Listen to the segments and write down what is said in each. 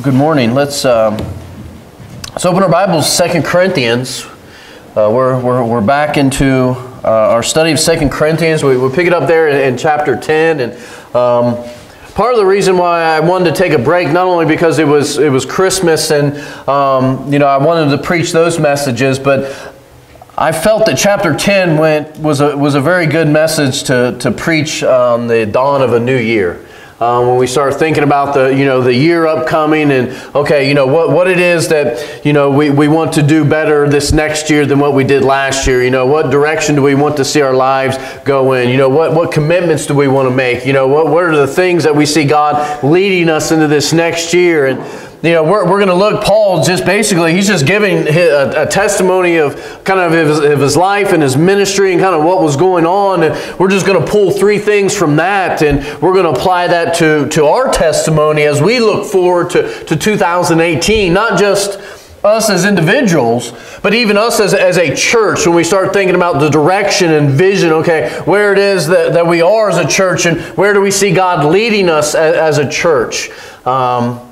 Well, good morning. Let's, um, let's open our Bibles, Second Corinthians. Uh, we're, we're, we're back into uh, our study of Second Corinthians. We, we pick it up there in, in chapter 10. And um, part of the reason why I wanted to take a break, not only because it was, it was Christmas and um, you know, I wanted to preach those messages, but I felt that chapter 10 went, was, a, was a very good message to, to preach on the dawn of a new year. Um, when we start thinking about the you know the year upcoming and okay you know what, what it is that you know we, we want to do better this next year than what we did last year. You know what direction do we want to see our lives go in? You know what, what commitments do we want to make? You know what, what are the things that we see God leading us into this next year? And you know, we're, we're going to look, Paul just basically, he's just giving a, a testimony of kind of his, of his life and his ministry and kind of what was going on. And we're just going to pull three things from that and we're going to apply that to, to our testimony as we look forward to, to 2018. Not just us as individuals, but even us as, as a church, when we start thinking about the direction and vision, okay, where it is that, that we are as a church and where do we see God leading us as, as a church. Um,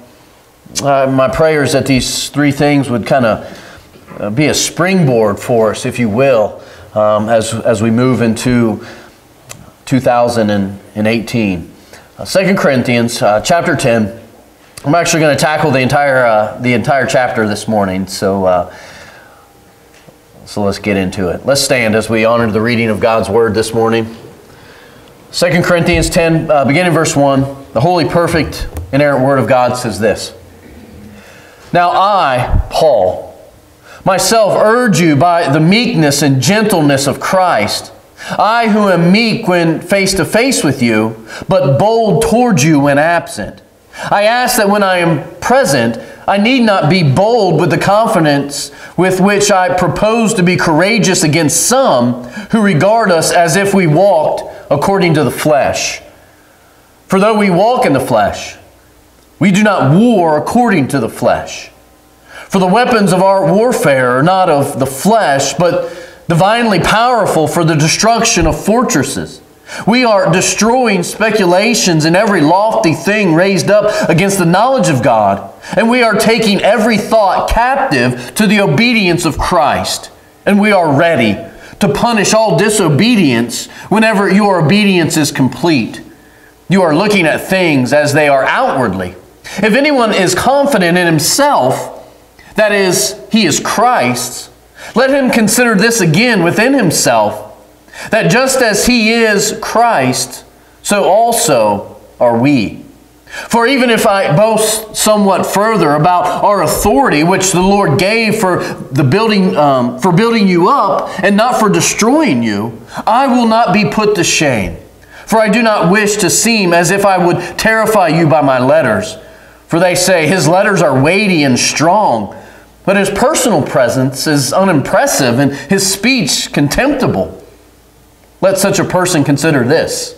uh, my prayer is that these three things would kind of uh, be a springboard for us, if you will, um, as, as we move into 2018. Uh, 2 Corinthians uh, chapter 10. I'm actually going to tackle the entire, uh, the entire chapter this morning, so, uh, so let's get into it. Let's stand as we honor the reading of God's Word this morning. 2 Corinthians 10, uh, beginning verse 1, the holy, perfect, inerrant Word of God says this. Now I, Paul, myself urge you by the meekness and gentleness of Christ. I who am meek when face to face with you, but bold toward you when absent. I ask that when I am present, I need not be bold with the confidence with which I propose to be courageous against some who regard us as if we walked according to the flesh. For though we walk in the flesh, we do not war according to the flesh. For the weapons of our warfare are not of the flesh, but divinely powerful for the destruction of fortresses. We are destroying speculations and every lofty thing raised up against the knowledge of God. And we are taking every thought captive to the obedience of Christ. And we are ready to punish all disobedience whenever your obedience is complete. You are looking at things as they are outwardly. If anyone is confident in himself, that is, he is Christ's, let him consider this again within himself, that just as he is Christ, so also are we. For even if I boast somewhat further about our authority, which the Lord gave for the building, um, for building you up, and not for destroying you, I will not be put to shame. For I do not wish to seem as if I would terrify you by my letters. For they say, His letters are weighty and strong, but his personal presence is unimpressive and his speech contemptible. Let such a person consider this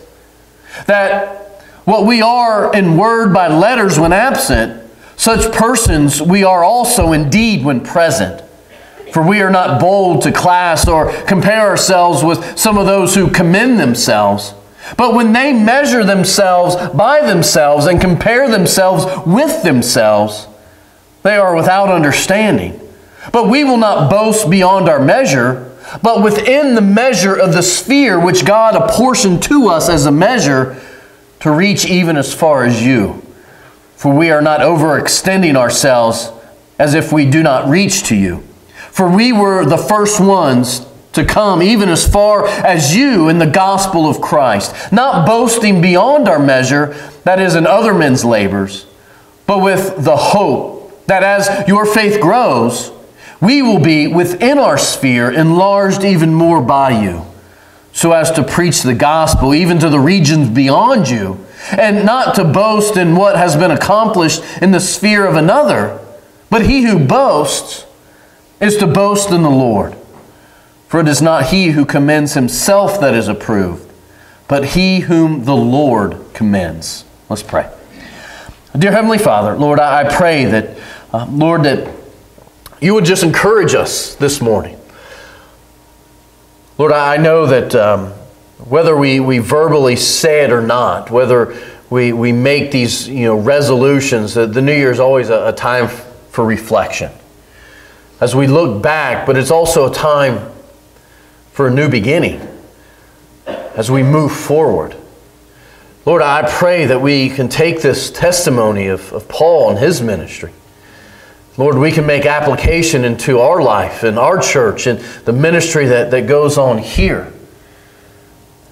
that what we are in word by letters when absent, such persons we are also indeed when present. For we are not bold to class or compare ourselves with some of those who commend themselves. But when they measure themselves by themselves and compare themselves with themselves, they are without understanding. But we will not boast beyond our measure, but within the measure of the sphere which God apportioned to us as a measure to reach even as far as you. For we are not overextending ourselves as if we do not reach to you. For we were the first ones to come even as far as you in the gospel of Christ, not boasting beyond our measure, that is in other men's labors, but with the hope that as your faith grows, we will be within our sphere enlarged even more by you, so as to preach the gospel even to the regions beyond you, and not to boast in what has been accomplished in the sphere of another, but he who boasts is to boast in the Lord. For it is not he who commends himself that is approved, but he whom the Lord commends. Let's pray. Dear Heavenly Father, Lord, I pray that, uh, Lord, that you would just encourage us this morning. Lord, I know that um, whether we, we verbally say it or not, whether we, we make these you know, resolutions. The, the New Year is always a, a time for reflection. As we look back, but it's also a time for a new beginning as we move forward. Lord, I pray that we can take this testimony of, of Paul and his ministry. Lord, we can make application into our life and our church and the ministry that, that goes on here.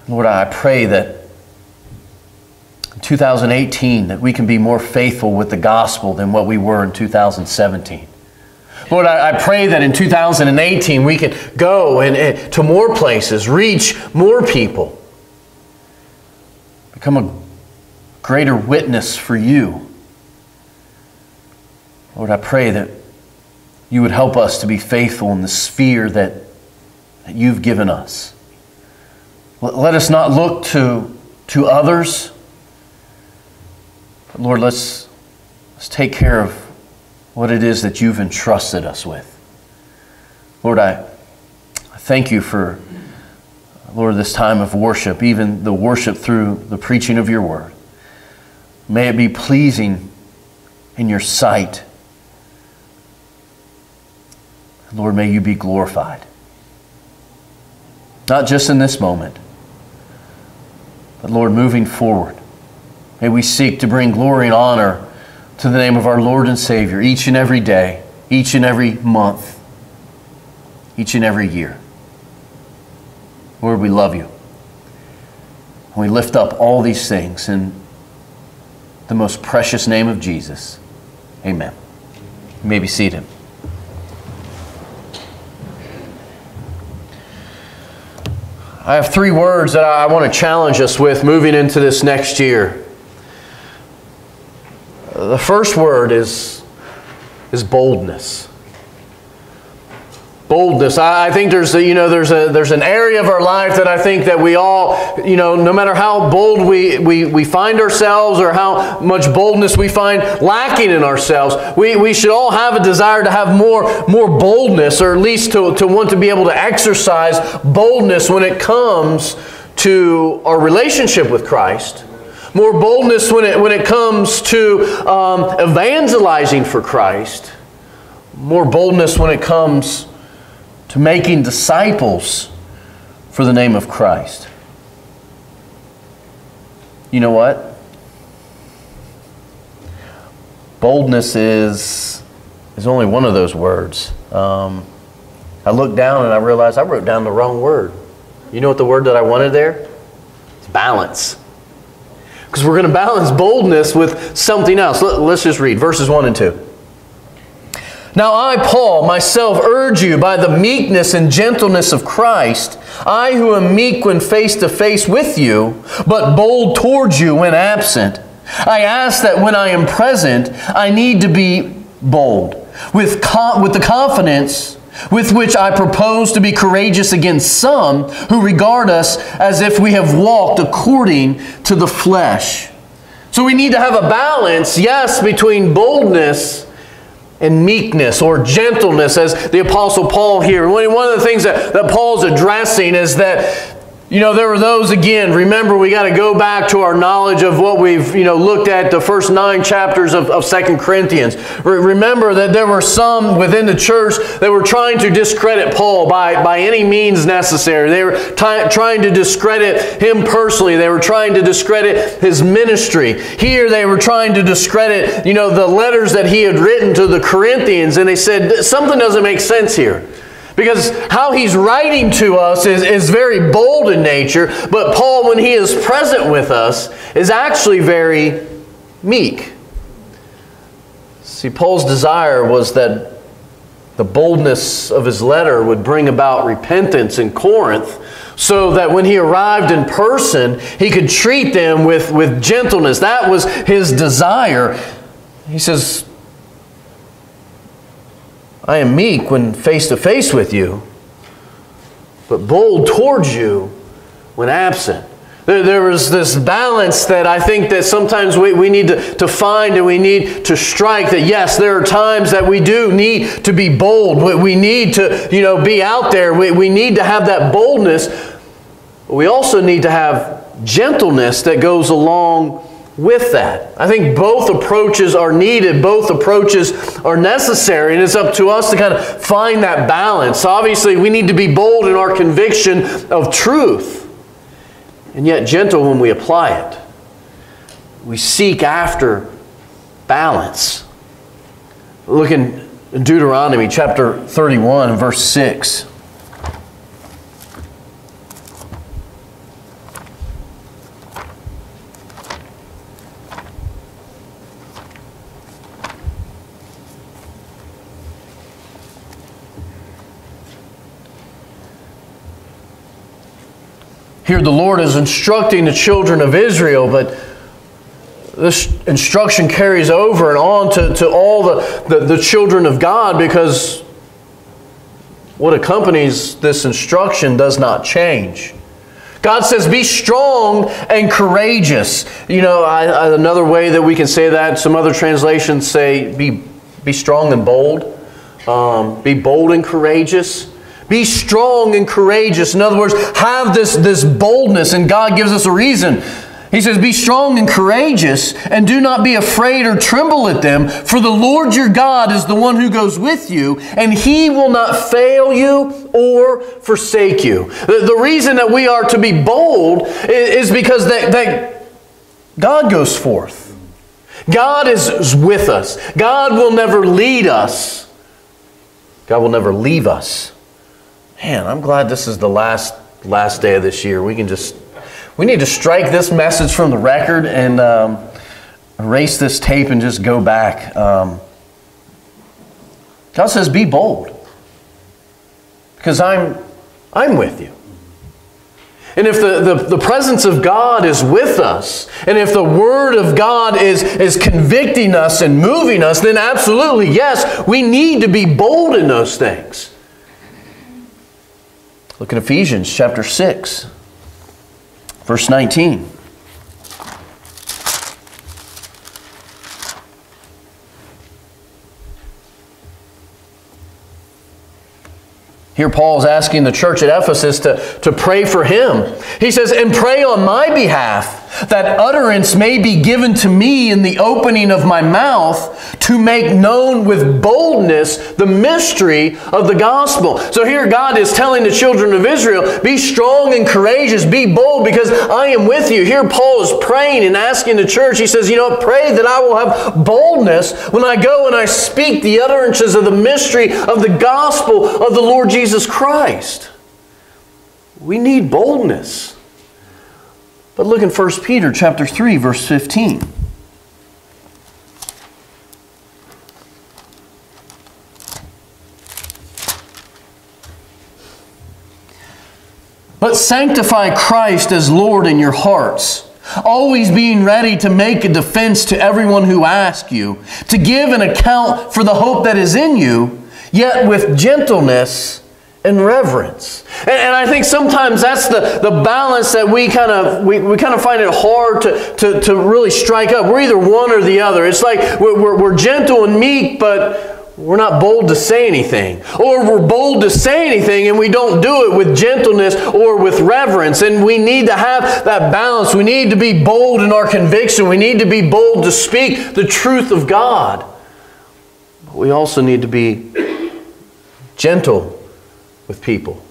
Lord, I pray that in 2018 that we can be more faithful with the gospel than what we were in 2017. Lord, I, I pray that in 2018 we can go and, and to more places, reach more people, become a greater witness for you. Lord, I pray that you would help us to be faithful in the sphere that, that you've given us. Let us not look to, to others. But Lord, let's, let's take care of what it is that you've entrusted us with. Lord, I, thank you for, Lord, this time of worship, even the worship through the preaching of your word. May it be pleasing in your sight. Lord, may you be glorified. Not just in this moment, but Lord, moving forward, may we seek to bring glory and honor to the name of our Lord and Savior each and every day, each and every month, each and every year. Lord, we love you. And we lift up all these things in the most precious name of Jesus. Amen. You may be seated. I have three words that I want to challenge us with moving into this next year. The first word is, is boldness. Boldness. I, think there's a, you know there's a there's an area of our life that I think that we all you know no matter how bold we, we, we find ourselves or how much boldness we find lacking in ourselves, we, we should all have a desire to have more more boldness or at least to, to want to be able to exercise boldness when it comes to our relationship with Christ more boldness when it, when it comes to um, evangelizing for Christ, more boldness when it comes to making disciples for the name of Christ. You know what? Boldness is, is only one of those words. Um, I looked down and I realized I wrote down the wrong word. You know what the word that I wanted there? It's balance. Because we're going to balance boldness with something else. Let, us just read verses 1 and 2. Now I, Paul, myself urge you by the meekness and gentleness of Christ, I who am meek when face to face with you, but bold towards you when absent. I ask that when I am present, I need to be bold, with, with the confidence with which I propose to be courageous against some who regard us as if we have walked according to the flesh. So we need to have a balance, yes, between boldness and meekness or gentleness, as the Apostle Paul here. One of the things that, that Paul's addressing is that you know, there were those again. Remember, we got to go back to our knowledge of what we've, you know, looked at the first nine chapters of, of 2 Corinthians. Re remember that there were some within the church that were trying to discredit Paul by, by any means necessary. They were trying to discredit him personally. They were trying to discredit his ministry. Here they were trying to discredit, you know, the letters that he had written to the Corinthians. And they said, something doesn't make sense here. Because how he's writing to us is, is very bold in nature, but Paul, when he is present with us, is actually very meek. See, Paul's desire was that the boldness of his letter would bring about repentance in Corinth so that when he arrived in person, he could treat them with, with gentleness. That was his desire. He says, I am meek when face to face with you, but bold towards you when absent. There, there was this balance that I think that sometimes we, we need to, to find and we need to strike that yes, there are times that we do need to be bold. We, we need to you know, be out there. We, we need to have that boldness. We also need to have gentleness that goes along with that. I think both approaches are needed, both approaches are necessary, and it's up to us to kind of find that balance. Obviously, we need to be bold in our conviction of truth, and yet gentle when we apply it. We seek after balance. Look in Deuteronomy chapter 31, verse 6. Here, the Lord is instructing the children of Israel, but this instruction carries over and on to, to all the, the, the children of God because what accompanies this instruction does not change. God says, be strong and courageous. You know, I, I, another way that we can say that, some other translations say, be, be strong and bold. Um, be bold and courageous. Be strong and courageous. In other words, have this, this boldness, and God gives us a reason. He says, Be strong and courageous, and do not be afraid or tremble at them, for the Lord your God is the one who goes with you, and he will not fail you or forsake you. The, the reason that we are to be bold is because that, that God goes forth. God is with us. God will never lead us. God will never leave us. Man, I'm glad this is the last last day of this year. We can just we need to strike this message from the record and um, erase this tape and just go back. Um, God says, "Be bold," because I'm I'm with you. And if the, the, the, presence of God is with us, and if the Word of God is, is convicting us and moving us, then absolutely, yes, we need to be bold in those things. Look at Ephesians chapter 6, verse 19. Here, Paul is asking the church at Ephesus to, to pray for him. He says, And pray on my behalf that utterance may be given to me in the opening of my mouth to make known with boldness the mystery of the gospel. So here God is telling the children of Israel, be strong and courageous, be bold because I am with you. Here Paul is praying and asking the church, he says, you know, pray that I will have boldness when I go and I speak the utterances of the mystery of the gospel of the Lord Jesus Christ. We need boldness. But look in 1 Peter chapter 3 verse 15. But sanctify Christ as Lord in your hearts, always being ready to make a defense to everyone who asks you, to give an account for the hope that is in you, yet with gentleness and reverence. And, and, I think sometimes that's the, the balance that we kind of we, we kind of find it hard to, to, to really strike up. We're either one or the other. It's like we're, we're, we're gentle and meek, but we're not bold to say anything. Or we're bold to say anything and we don't do it with gentleness or with reverence. And we need to have that balance. We need to be bold in our conviction. We need to be bold to speak the truth of God. But we also need to be gentle with people.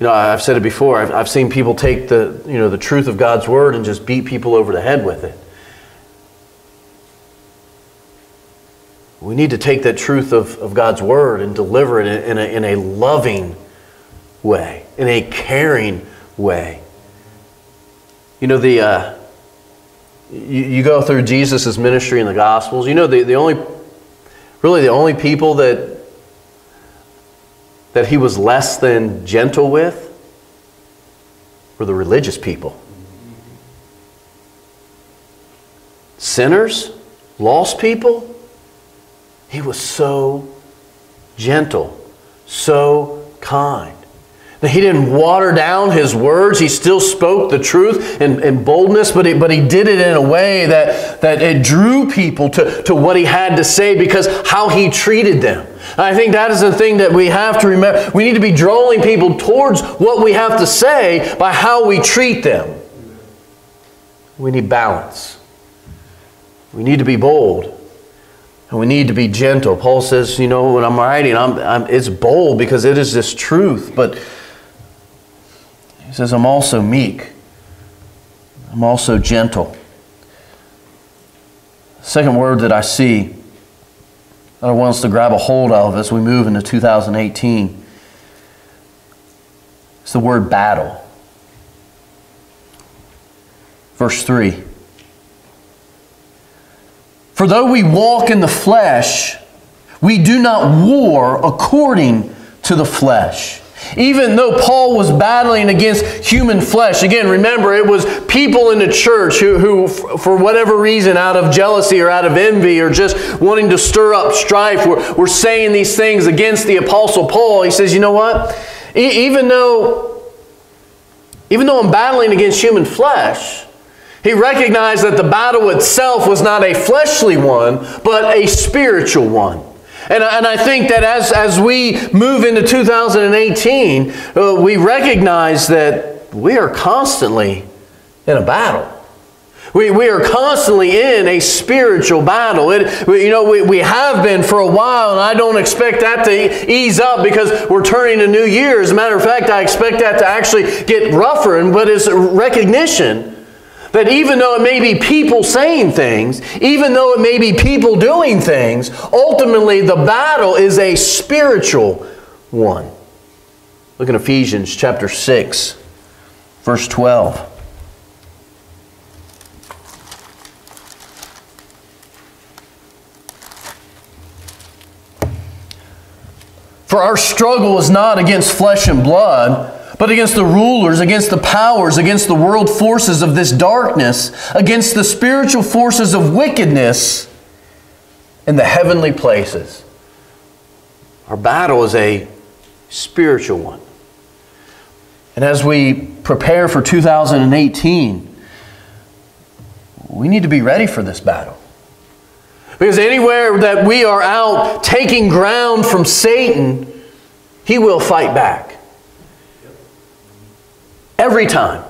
You know, I've said it before. I've, I've seen people take the, you know, the truth of God's word and just beat people over the head with it. We need to take that truth of, of God's word and deliver it in a, in a loving way, in a caring way. You know, the, uh, you, you go through Jesus' ministry in the Gospels, you know, the, the only, really the only people that that he was less than gentle with were the religious people. Sinners, lost people, he was so gentle, so kind. Now, he didn't water down his words. He still spoke the truth in, in boldness, but he, but he did it in a way that, that it drew people to, to what he had to say because how he treated them. I think that is the thing that we have to remember. We need to be drawing people towards what we have to say by how we treat them. we need balance. We need to be bold. And we need to be gentle. Paul says, you know, when I'm writing, I'm, I'm, it's bold because it is this truth. But he says, I'm also meek. I'm also gentle. Second word that I see that I want us to grab a hold of as we move into 2018 is the word battle. Verse 3. For though we walk in the flesh, we do not war according to the flesh. Even though Paul was battling against human flesh, again, remember, it was people in the church who, who, for whatever reason, out of jealousy or out of envy or just wanting to stir up strife, were, were saying these things against the Apostle Paul. He says, you know what? E even though, even though I'm battling against human flesh, he recognized that the battle itself was not a fleshly one, but a spiritual one. And, and I think that as, as we move into 2018, uh, we recognize that we are constantly in a battle. We, we are constantly in a spiritual battle. It, you know, we, we have been for a while, and I don't expect that to ease up because we're turning a new year. As a matter of fact, I expect that to actually get rougher, and, but it's recognition that even though it may be people saying things, even though it may be people doing things, ultimately the battle is a spiritual one. Look at Ephesians chapter 6, verse 12. For our struggle is not against flesh and blood but against the rulers, against the powers, against the world forces of this darkness, against the spiritual forces of wickedness in the heavenly places. Our battle is a spiritual one. And as we prepare for 2018, we need to be ready for this battle. Because anywhere that we are out taking ground from Satan, he will fight back. Every time.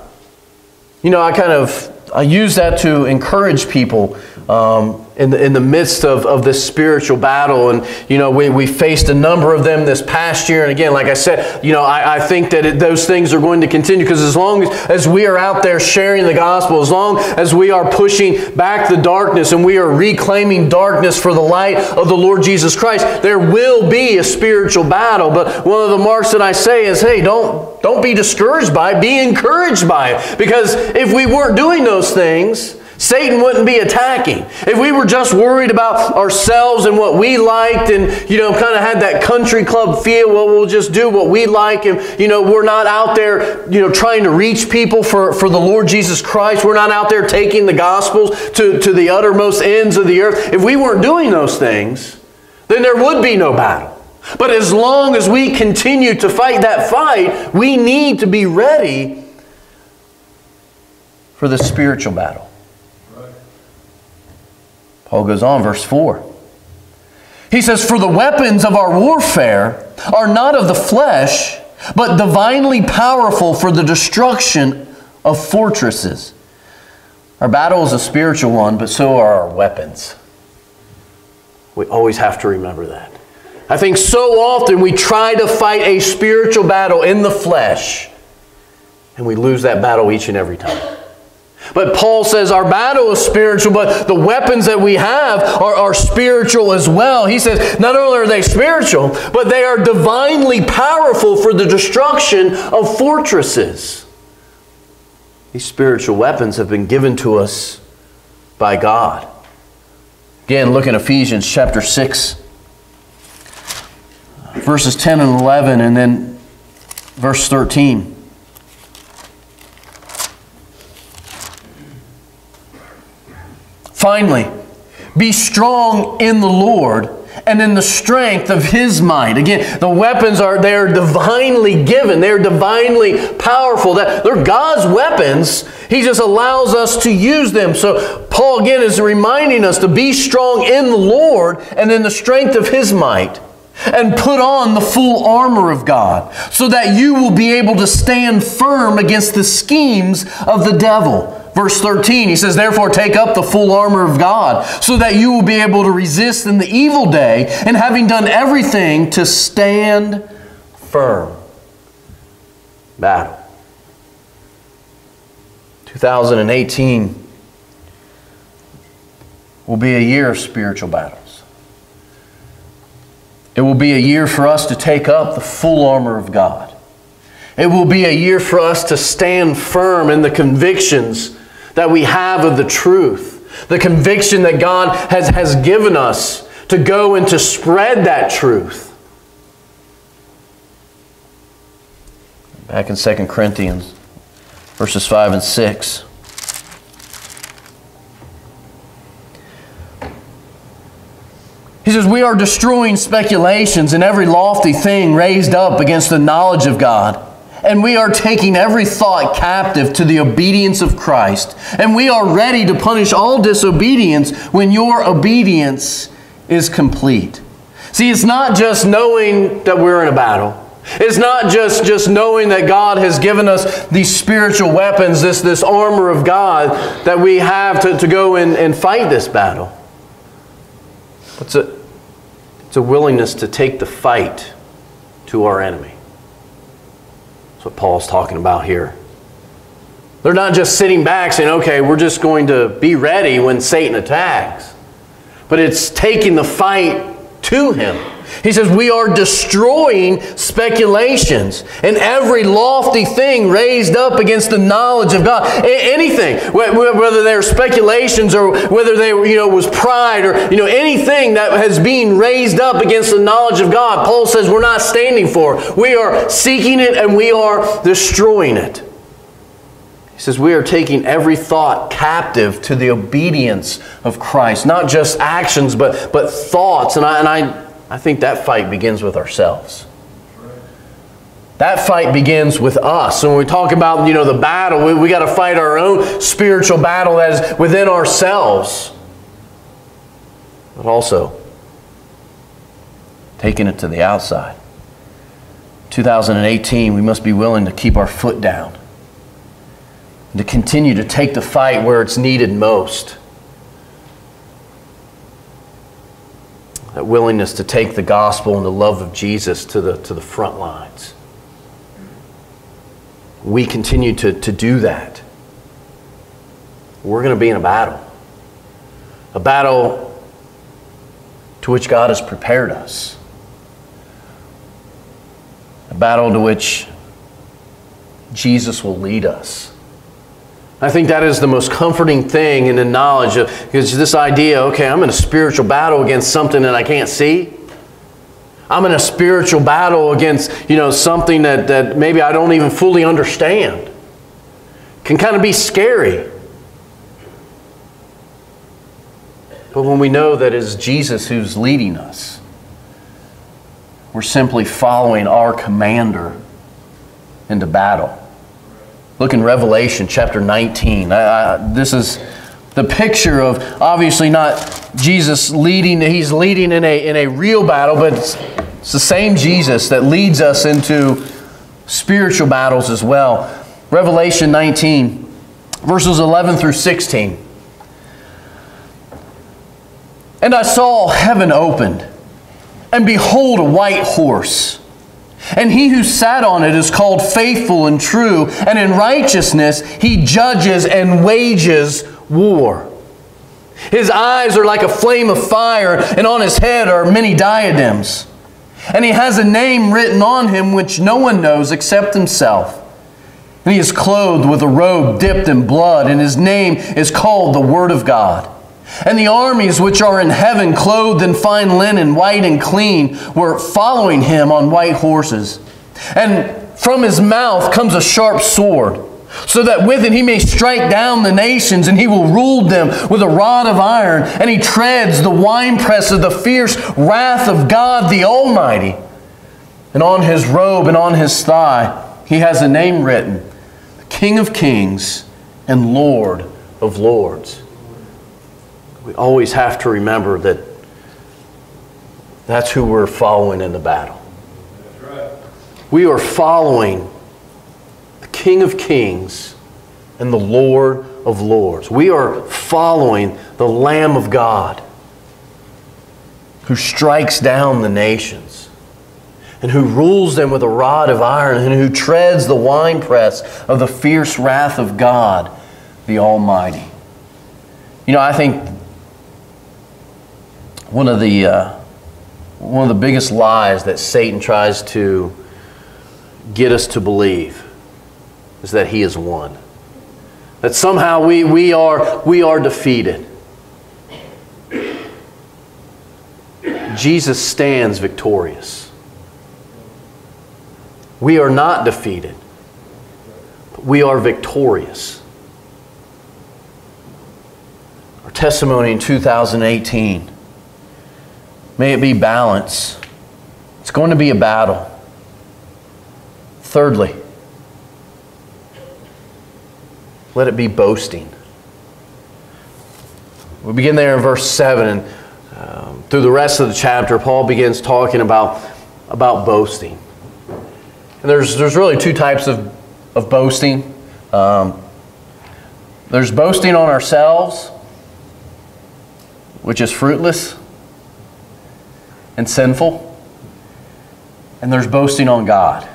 You know, I kind of I use that to encourage people um, in, the, in the midst of, of this spiritual battle. And, you know, we, we faced a number of them this past year. And again, like I said, you know, I, I think that it, those things are going to continue because as long as, as we are out there sharing the gospel, as long as we are pushing back the darkness and we are reclaiming darkness for the light of the Lord Jesus Christ, there will be a spiritual battle. But one of the marks that I say is, hey, don't, don't be discouraged by it, be encouraged by it. Because if we weren't doing those things, Satan wouldn't be attacking. If we were just worried about ourselves and what we liked and, you know, kind of had that country club feel, well, we'll just do what we like and, you know, we're not out there, you know, trying to reach people for, for the Lord Jesus Christ. We're not out there taking the gospels to, to the uttermost ends of the earth. If we weren't doing those things, then there would be no battle. But as long as we continue to fight that fight, we need to be ready for the spiritual battle. Paul goes on, verse 4. He says, For the weapons of our warfare are not of the flesh, but divinely powerful for the destruction of fortresses. Our battle is a spiritual one, but so are our weapons. We always have to remember that. I think so often we try to fight a spiritual battle in the flesh, and we lose that battle each and every time. But Paul says our battle is spiritual, but the weapons that we have are, are spiritual as well. He says not only are they spiritual, but they are divinely powerful for the destruction of fortresses. These spiritual weapons have been given to us by God. Again, look in Ephesians chapter 6, verses 10 and 11, and then verse 13. Finally, be strong in the Lord and in the strength of his might. Again, the weapons are they're divinely given. They're divinely powerful. That They're God's weapons. He just allows us to use them. So Paul again is reminding us to be strong in the Lord and in the strength of his might. And put on the full armor of God, so that you will be able to stand firm against the schemes of the devil. Verse 13, he says, Therefore take up the full armor of God, so that you will be able to resist in the evil day, and having done everything, to stand firm. Battle. 2018 will be a year of spiritual battles. It will be a year for us to take up the full armor of God. It will be a year for us to stand firm in the convictions that we have of the truth, the conviction that God has, has given us to go and to spread that truth. Back in 2 Corinthians, verses 5 and 6. He says, We are destroying speculations and every lofty thing raised up against the knowledge of God. And we are taking every thought captive to the obedience of Christ. And we are ready to punish all disobedience when your obedience is complete. See, it's not just knowing that we're in a battle. It's not just, just knowing that God has given us these spiritual weapons, this, this armor of God that we have to, to go and, and fight this battle. It's a, it's a willingness to take the fight to our enemy. That's what Paul's talking about here. They're not just sitting back saying, okay, we're just going to be ready when Satan attacks. But it's taking the fight to him. He says, We are destroying speculations and every lofty thing raised up against the knowledge of God. A- anything, whether they're speculations or whether they you know, was pride or you know, anything that has been raised up against the knowledge of God, Paul says we're not standing for. We are seeking it and we are destroying it. He says, We are taking every thought captive to the obedience of Christ. Not just actions, but, but thoughts. And I, and I I think that fight begins with ourselves. That fight begins with us. And when we talk about, you know, the battle, we, we got to fight our own spiritual battle that is within ourselves. But also taking it to the outside. 2018, we must be willing to keep our foot down. And to continue to take the fight where it's needed most. That willingness to take the gospel and the love of Jesus to the, to the front lines. We continue to, to do that. We're going to be in a battle. A battle to which God has prepared us. A battle to which Jesus will lead us. I think that is the most comforting thing in the knowledge of because this idea, okay, I'm in a spiritual battle against something that I can't see. I'm in a spiritual battle against, you know, something that, that maybe I don't even fully understand. Can kind of be scary. But when we know that it's Jesus who's leading us, we're simply following our commander into battle. Look in Revelation chapter 19. I, I, this is the picture of obviously not Jesus leading, he's leading in a, in a real battle, but it's, it's the same Jesus that leads us into spiritual battles as well. Revelation 19, verses 11 through 16. And I saw heaven opened, and behold, a white horse. And he who sat on it is called faithful and true, and in righteousness he judges and wages war. His eyes are like a flame of fire, and on his head are many diadems. And he has a name written on him which no one knows except himself. And he is clothed with a robe dipped in blood, and his name is called the Word of God. And the armies which are in heaven, clothed in fine linen, white and clean, were following him on white horses. And from his mouth comes a sharp sword, so that with it he may strike down the nations, and he will rule them with a rod of iron, and he treads the winepress of the fierce wrath of God the Almighty. And on his robe and on his thigh he has a name written King of Kings and Lord of Lords we always have to remember that that's who we're following in the battle. We are following the King of Kings and the Lord of Lords. We are following the Lamb of God who strikes down the nations and who rules them with a rod of iron and who treads the winepress of the fierce wrath of God, the Almighty. You know, I think one of the uh, one of the biggest lies that Satan tries to get us to believe is that he is won. That somehow we, we, are, we are defeated. Jesus stands victorious. We are not defeated, we are victorious. Our testimony in 2018 may it be balance. It's going to be a battle. Thirdly, let it be boasting. We begin there in verse 7, and um, through the rest of the chapter, Paul begins talking about, about boasting. And there's, there's really two types of, of boasting um, there's boasting on ourselves, which is fruitless and sinful, and there's boasting on God.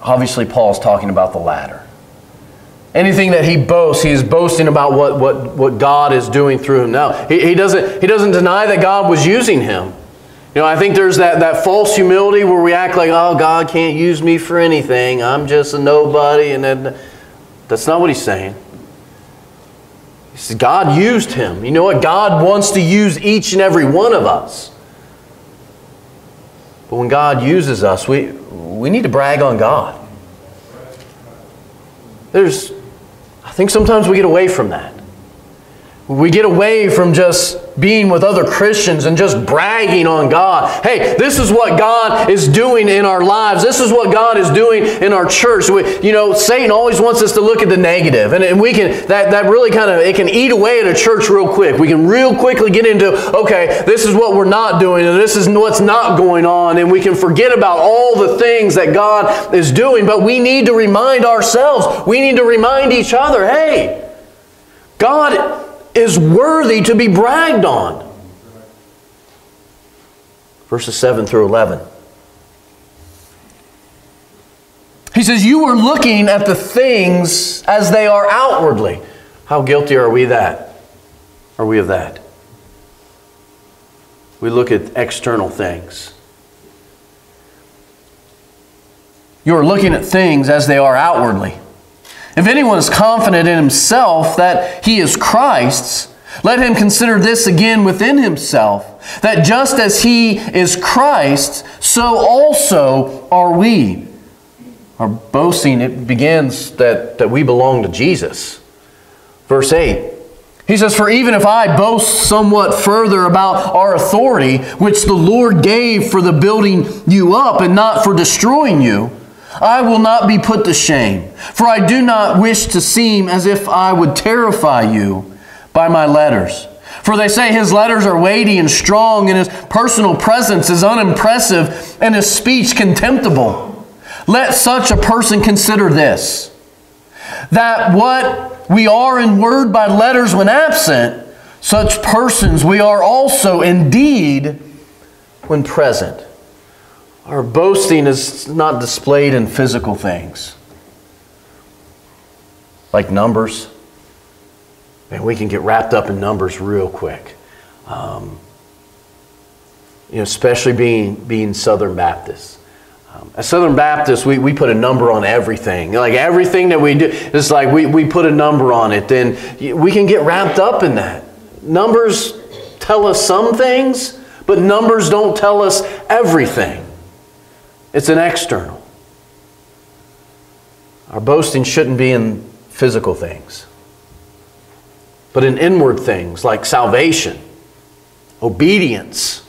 Obviously, Paul's talking about the latter. Anything that he boasts, he is boasting about what, what, what God is doing through him. Now, he, he, doesn't, he doesn't deny that God was using him. You know, I think there's that, that false humility where we act like, oh, God can't use me for anything. I'm just a nobody. And then, that's not what he's saying. Says, God used him. You know what? God wants to use each and every one of us. But when God uses us, we, we need to brag on God. There's, I think sometimes we get away from that. We get away from just being with other Christians and just bragging on God. Hey, this is what God is doing in our lives. This is what God is doing in our church. We, you know, Satan always wants us to look at the negative, and, and we can that that really kind of it can eat away at a church real quick. We can real quickly get into okay, this is what we're not doing, and this is what's not going on, and we can forget about all the things that God is doing. But we need to remind ourselves. We need to remind each other. Hey, God is worthy to be bragged on. Verses 7 through 11. He says, You were looking at the things as they are outwardly. How guilty are we that? Are we of that? We look at external things. You are looking at things as they are outwardly. If anyone is confident in himself that he is Christ's, let him consider this again within himself, that just as he is Christ, so also are we. Our boasting, it begins that, that we belong to Jesus. Verse 8. He says, For even if I boast somewhat further about our authority, which the Lord gave for the building you up and not for destroying you, I will not be put to shame, for I do not wish to seem as if I would terrify you by my letters. For they say his letters are weighty and strong, and his personal presence is unimpressive, and his speech contemptible. Let such a person consider this that what we are in word by letters when absent, such persons we are also indeed when present. Our boasting is not displayed in physical things like numbers. Man, we can get wrapped up in numbers real quick. Um, you know, especially being, being Southern Baptists. Um, as Southern Baptists, we, we put a number on everything. Like everything that we do, it's like we, we put a number on it. Then we can get wrapped up in that. Numbers tell us some things, but numbers don't tell us everything. It's an external. Our boasting shouldn't be in physical things, but in inward things like salvation, obedience,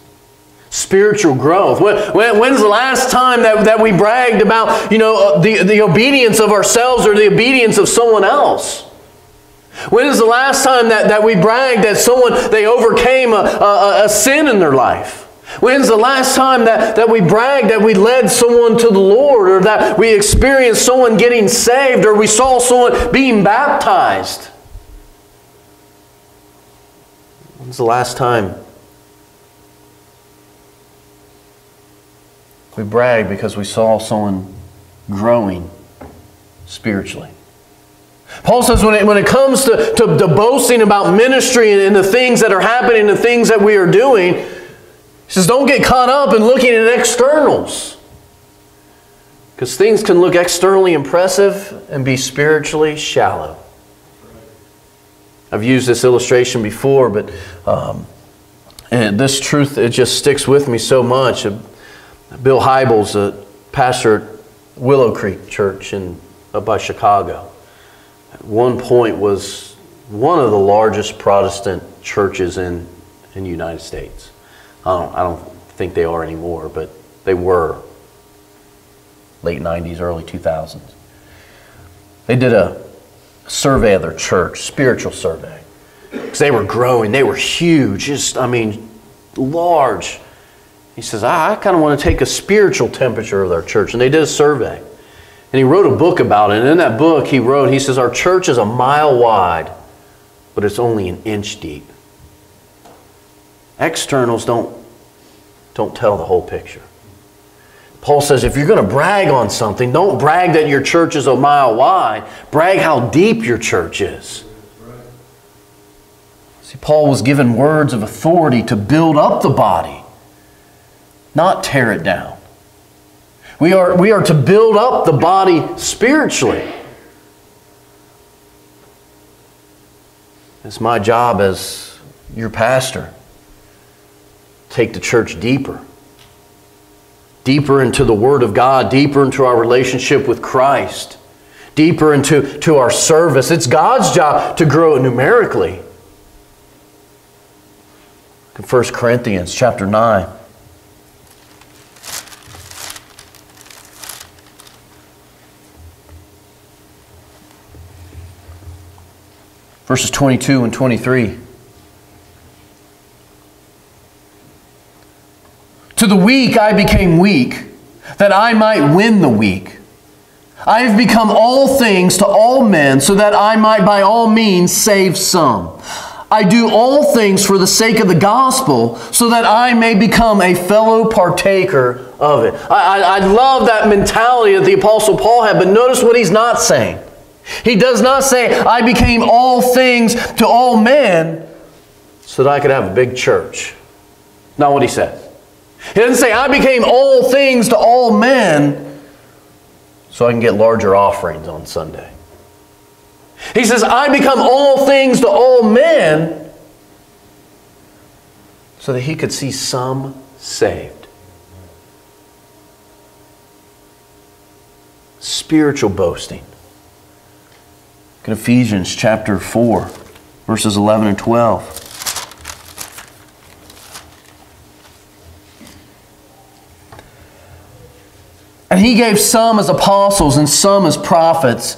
spiritual growth. When, when, when's the last time that, that we bragged about, you know, uh, the, the obedience of ourselves or the obedience of someone else? When is the last time that, that we bragged that someone, they overcame a, a, a sin in their life? When's the last time that, that we bragged that we led someone to the Lord or that we experienced someone getting saved or we saw someone being baptized? When's the last time we bragged because we saw someone growing spiritually? Paul says when it, when it comes to, to, to boasting about ministry and, and the things that are happening, the things that we are doing, he says don't get caught up in looking at externals. Because things can look externally impressive and be spiritually shallow. I've used this illustration before, but um, this truth it just sticks with me so much. Bill Hybels, a pastor at Willow Creek Church in up by Chicago, at one point was one of the largest Protestant churches in in the United States. I don't, I don't think they are anymore, but they were late 90s, early 2000s. They did a survey of their church, spiritual survey. Because they were growing, they were huge, just, I mean, large. He says, I, I kind of want to take a spiritual temperature of their church. And they did a survey. And he wrote a book about it. And in that book, he wrote, he says, Our church is a mile wide, but it's only an inch deep. Externals don't, don't tell the whole picture. Paul says if you're going to brag on something, don't brag that your church is a mile wide. Brag how deep your church is. See, Paul was given words of authority to build up the body, not tear it down. We are, we are to build up the body spiritually. It's my job as your pastor. Take the church deeper deeper into the Word of God, deeper into our relationship with Christ, deeper into to our service. It's God's job to grow it numerically. In 1 Corinthians chapter 9. Verses 22 and 23. To the weak I became weak, that I might win the weak. I have become all things to all men, so that I might by all means save some. I do all things for the sake of the gospel, so that I may become a fellow partaker of it. I, I, I, love that mentality that the Apostle Paul had, but notice what he's not saying. He does not say, I became all things to all men, so that I could have a big church. Not what he said. He doesn't say, I became all things to all men so I can get larger offerings on Sunday. He says, I become all things to all men so that he could see some saved. Spiritual boasting. In Ephesians chapter 4, verses 11 and 12. And he gave some as apostles and some as prophets